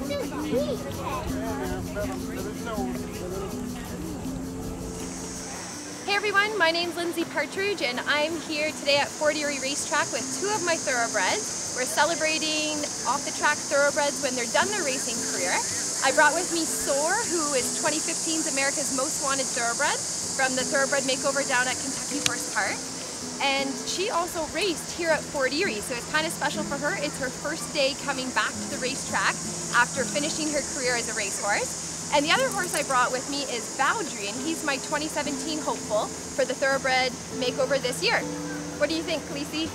Hey everyone, my name is Lindsay Partridge and I'm here today at Fort Erie Racetrack with two of my thoroughbreds. We're celebrating off-the-track thoroughbreds when they're done their racing career. I brought with me Soar, who is 2015's America's Most Wanted Thoroughbred from the Thoroughbred Makeover down at Kentucky Horse Park. And she also raced here at Fort Erie, so it's kind of special for her. It's her first day coming back to the racetrack after finishing her career as a racehorse. And the other horse I brought with me is Bowdry, and he's my 2017 hopeful for the Thoroughbred Makeover this year. What do you think, Khaleesi?